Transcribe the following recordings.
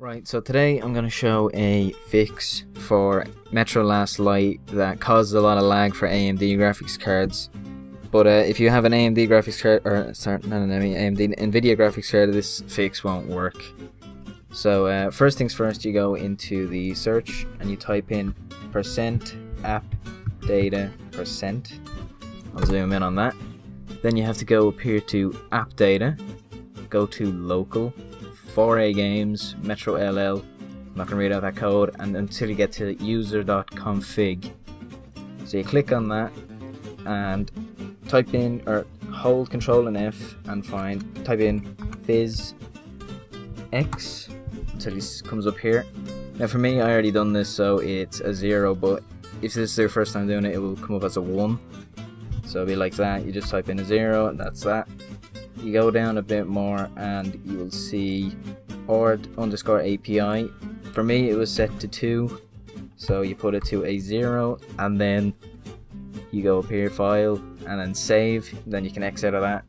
Right, so today I'm going to show a fix for Metro Last Light that causes a lot of lag for AMD graphics cards. But uh, if you have an AMD graphics card, or sorry, not an AMD, NVIDIA graphics card, this fix won't work. So uh, first things first, you go into the search and you type in percent app data percent. I'll zoom in on that. Then you have to go up here to app data, go to local, 4A Games, Metro LL. I'm not going to read out that code and until you get to user.config. So you click on that and type in or hold control and F and find type in fizz X until this comes up here. Now for me I already done this so it's a zero but if this is your first time doing it it will come up as a one. So it'll be like that, you just type in a zero and that's that you go down a bit more and you will see ord underscore API. For me it was set to 2 so you put it to a 0 and then you go up here file and then save then you can exit out of that.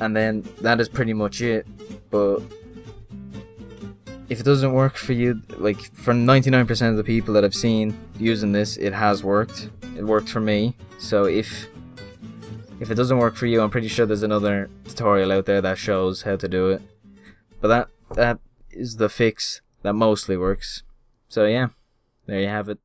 And then that is pretty much it but if it doesn't work for you like for 99% of the people that I've seen using this it has worked. It worked for me. So if if it doesn't work for you, I'm pretty sure there's another tutorial out there that shows how to do it. But that that is the fix that mostly works. So yeah, there you have it.